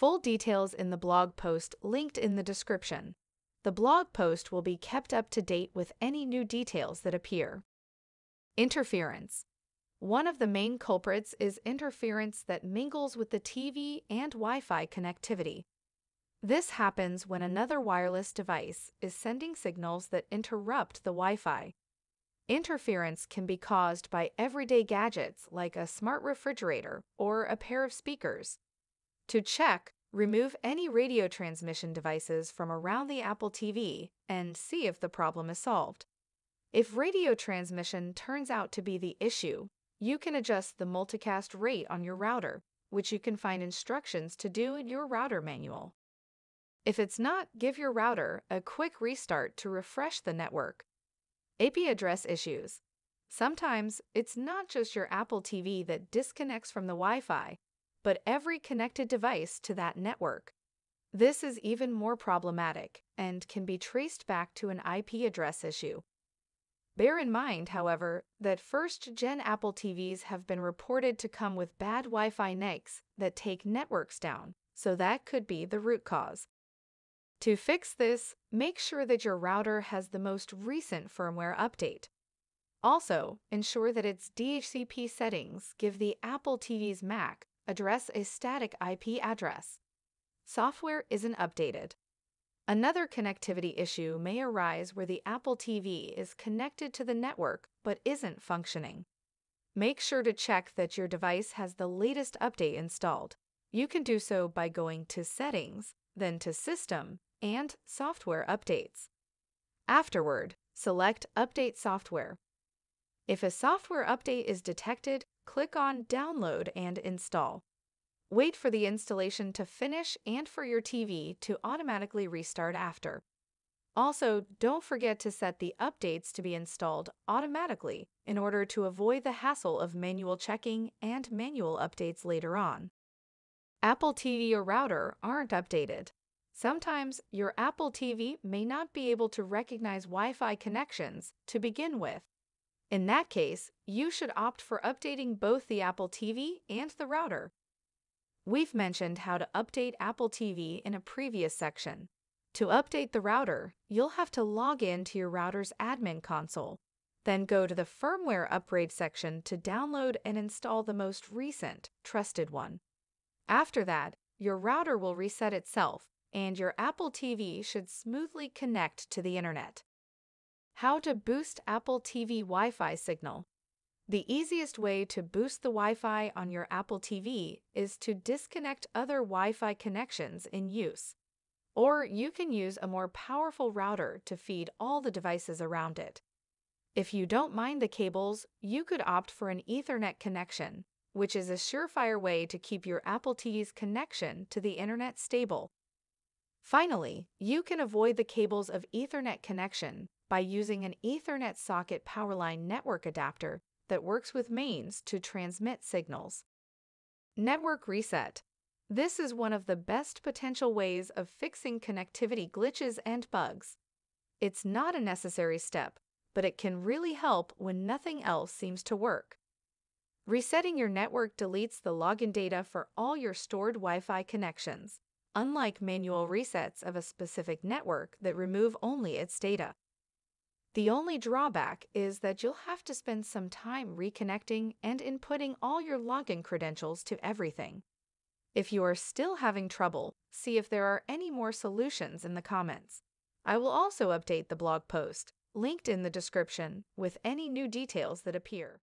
Full details in the blog post linked in the description. The blog post will be kept up to date with any new details that appear. Interference. One of the main culprits is interference that mingles with the TV and Wi Fi connectivity. This happens when another wireless device is sending signals that interrupt the Wi Fi. Interference can be caused by everyday gadgets like a smart refrigerator or a pair of speakers. To check, remove any radio transmission devices from around the Apple TV and see if the problem is solved. If radio transmission turns out to be the issue, you can adjust the multicast rate on your router, which you can find instructions to do in your router manual. If it's not, give your router a quick restart to refresh the network. IP address issues. Sometimes it's not just your Apple TV that disconnects from the Wi Fi, but every connected device to that network. This is even more problematic and can be traced back to an IP address issue. Bear in mind, however, that first gen Apple TVs have been reported to come with bad Wi Fi NICs that take networks down, so that could be the root cause. To fix this, make sure that your router has the most recent firmware update. Also, ensure that its DHCP settings give the Apple TV's MAC address a static IP address. Software isn't updated. Another connectivity issue may arise where the Apple TV is connected to the network but isn't functioning. Make sure to check that your device has the latest update installed. You can do so by going to Settings, then to System, and Software Updates. Afterward, select Update Software. If a software update is detected, click on Download and Install. Wait for the installation to finish and for your TV to automatically restart after. Also, don't forget to set the updates to be installed automatically in order to avoid the hassle of manual checking and manual updates later on. Apple TV or router aren't updated. Sometimes your Apple TV may not be able to recognize Wi Fi connections to begin with. In that case, you should opt for updating both the Apple TV and the router. We've mentioned how to update Apple TV in a previous section. To update the router, you'll have to log in to your router's admin console. Then go to the firmware upgrade section to download and install the most recent, trusted one. After that, your router will reset itself and your Apple TV should smoothly connect to the internet. How to boost Apple TV Wi Fi signal. The easiest way to boost the Wi Fi on your Apple TV is to disconnect other Wi Fi connections in use. Or you can use a more powerful router to feed all the devices around it. If you don't mind the cables, you could opt for an Ethernet connection, which is a surefire way to keep your Apple TV's connection to the internet stable. Finally, you can avoid the cables of Ethernet connection by using an Ethernet socket powerline network adapter that works with mains to transmit signals. Network reset. This is one of the best potential ways of fixing connectivity glitches and bugs. It's not a necessary step, but it can really help when nothing else seems to work. Resetting your network deletes the login data for all your stored Wi Fi connections, unlike manual resets of a specific network that remove only its data. The only drawback is that you'll have to spend some time reconnecting and inputting all your login credentials to everything. If you are still having trouble, see if there are any more solutions in the comments. I will also update the blog post, linked in the description, with any new details that appear.